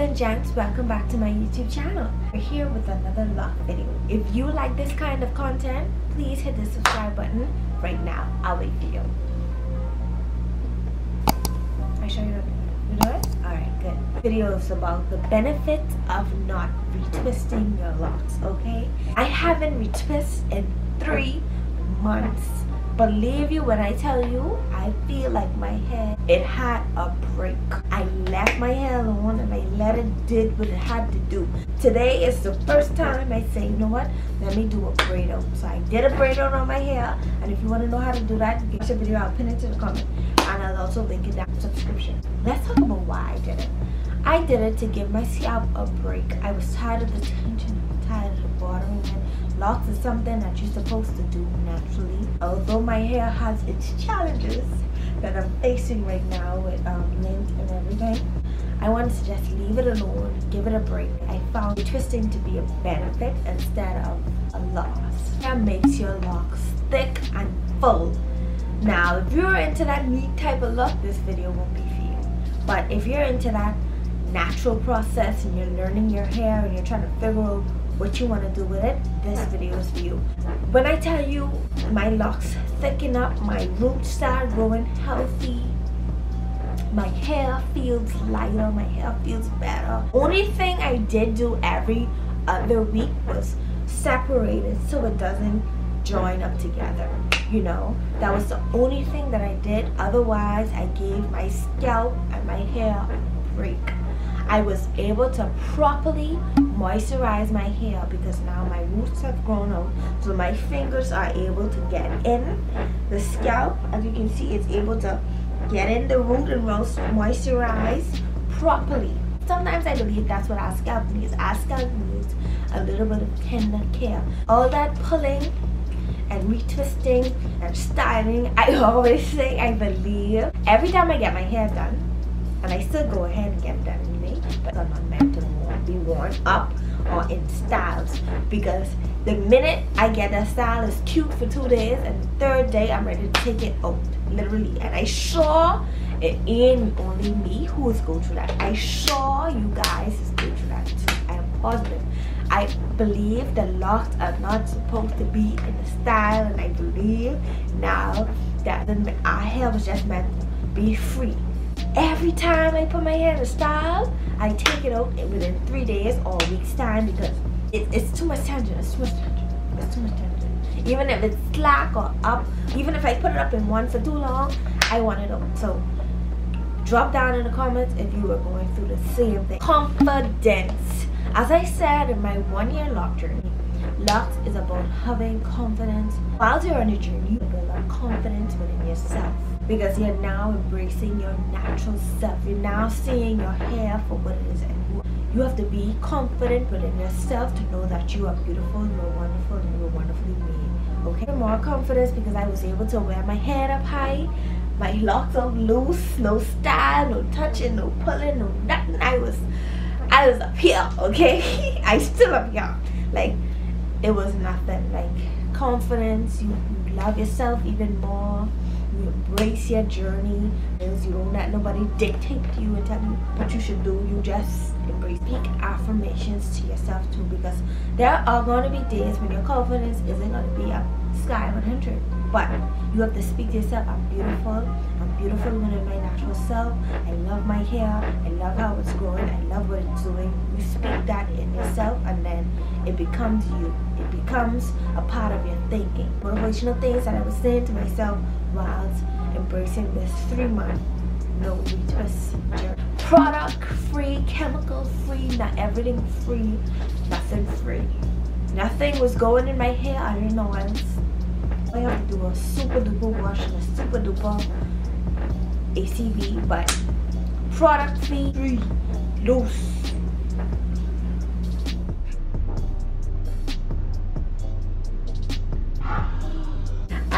and gents, welcome back to my YouTube channel. We're here with another lock video. If you like this kind of content, please hit the subscribe button right now. I'll wait for you. I show you you do it? Alright, good. Video is about the benefits of not retwisting your locks, okay? I haven't retwisted in three months believe you when I tell you, I feel like my hair, it had a break. I left my hair alone and I it did what it had to do. Today is the first time I say, you know what, let me do a braid out. So I did a braid out on my hair. And if you want to know how to do that, watch the video, I'll pin it to the comment. And I'll also link it down subscription. Let's talk about why I did it. I did it to give my scalp a break. I was tired of the tension, tired of the bothering Locks is something that you're supposed to do naturally. Although my hair has its challenges that I'm facing right now with um, lint and everything, I wanted to just leave it alone, give it a break. I found twisting to be a benefit instead of a loss. That makes your locks thick and full. Now, if you're into that neat type of look, this video won't be for you. But if you're into that natural process and you're learning your hair and you're trying to figure out what you want to do with it, this video is for you. When I tell you my locks thicken up, my roots start growing healthy, my hair feels lighter, my hair feels better. Only thing I did do every other week was separate it so it doesn't join up together you know that was the only thing that I did otherwise I gave my scalp and my hair a break I was able to properly moisturize my hair because now my roots have grown out. So my fingers are able to get in the scalp. As you can see it's able to get in the root and moisturize properly. Sometimes I believe that's what our scalp needs. Our scalp needs a little bit of tender care. All that pulling and retwisting and styling I always say I believe. Every time I get my hair done and I still go ahead and get done but are not meant to be worn up or in styles. Because the minute I get a style is cute for two days and the third day I'm ready to take it out literally. And I sure it ain't only me who is going through that. I sure you guys is going through that too. I am positive. I believe the locks are not supposed to be in the style and I believe now that the, hair was just meant to be free every time I put my hair in a style, I take it out within three days or a week's time because it, it's too much tension. It's too much tension. It's too much tension. Even if it's slack or up, even if I put it up in one for too long, I want it out. So drop down in the comments if you are going through the same thing. Confidence. As I said in my one year lock journey, locks is about having confidence. While you're on a journey, you confidence within yourself because you're now embracing your natural self. You're now seeing your hair for what it is and you have to be confident within yourself to know that you are beautiful, you're wonderful, and you're wonderfully made. Okay, more confidence because I was able to wear my hair up high, my locks up loose, no style, no touching, no pulling, no nothing. I was, I was up here. Okay, I still up here. Like it was nothing. Like confidence, you, you love yourself even more you embrace your journey because you don't let nobody dictate to you and tell you what you should do you just embrace speak affirmations to yourself too because there are going to be days when your confidence isn't going to be a sky 100 but you have to speak to yourself i'm beautiful i'm beautiful within my natural self i love my hair i love how it's growing i love what it's doing you speak that and then it becomes you it becomes a part of your thinking. Motivational things that i was saying to myself while embracing this three month no retwist journey. Product free chemical free not everything free nothing free. Nothing was going in my hair i didn't know else I have to do a super duper wash and a super duper ACV, but product free, free, loose.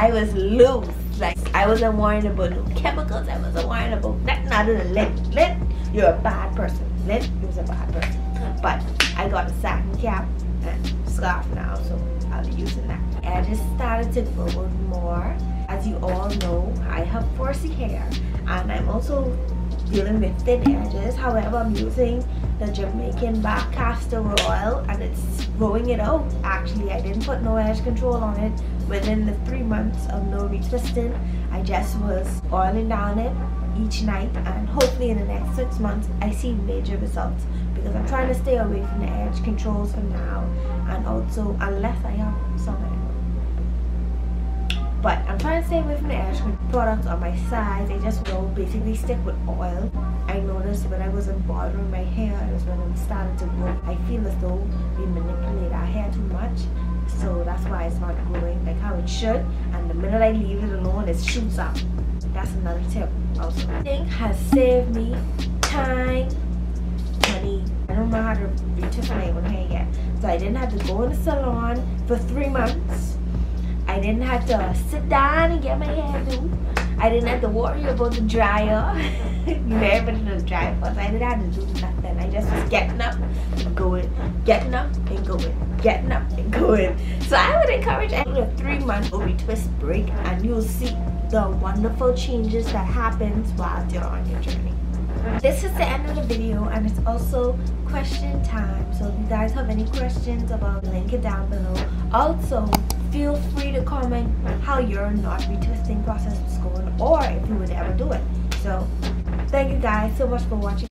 I was loose. Like I wasn't worrying about no chemicals. I wasn't worrying about nothing other than lint. Lint, you're a bad person. Lint, you're a bad person. But I got a satin cap and scarf now, so I'll be using that. I just started to grow more. As you all know, I have 4C hair and I'm also dealing with thin edges. However, I'm using the Jamaican Black Castor Oil and it's growing it out. Actually, I didn't put no edge control on it within the three months of no retwisting. I just was oiling down it each night and hopefully in the next six months I see major results because I'm trying to stay away from the edge controls for now and also unless I have some but I'm trying to stay away from the edge products on my sides they just will basically stick with oil. I noticed when I wasn't bothering my hair it was when it started to grow. I feel as though we manipulate our hair too much. So that's why it's not growing like how it should. And the minute I leave it alone it shoots up. That's another tip. Also thing has saved me time money. I don't know how to retwist my own hair yet. So I didn't have to go in the salon for three months. I didn't have to sit down and get my hair do. I didn't have to worry about the dryer. you know, everybody knows dryer first. I didn't have to do nothing. I just was getting up and going, getting up and going, getting up and going. So I would encourage a three month retwist break and you'll see the wonderful changes that happens while you're on your journey. This is the end of the video and it's also question time. So if you guys have any questions about link it down below. Also, feel free to comment how your not retwisting process was going or if you would ever do it. So thank you guys so much for watching.